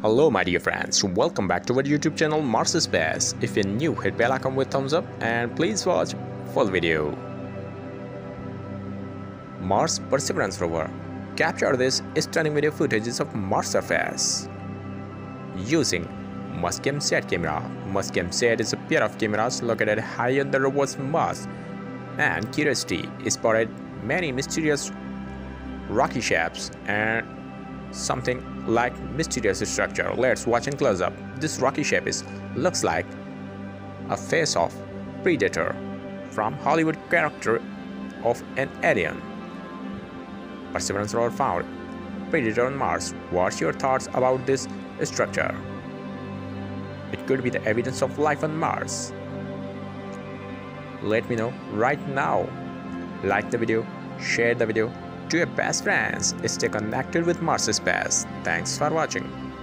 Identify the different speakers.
Speaker 1: Hello my dear friends, welcome back to our YouTube channel Mars Space. If you're new, hit bell icon with thumbs up and please watch full video. Mars Perseverance rover captured this stunning video footages of Mars surface using Mastcam-Z camera. Mastcam-Z is a pair of cameras located high on the rover's mast and Curiosity spotted many mysterious rocky shapes and something like mysterious structure. Let's watch in close up. This rocky shape is looks like a face of predator from Hollywood character of an alien. Perseverance rover found predator on Mars. What's your thoughts about this structure? It could be the evidence of life on Mars. Let me know right now. Like the video, share the video to your best friends. Stay connected with Mars Space. Thanks for watching.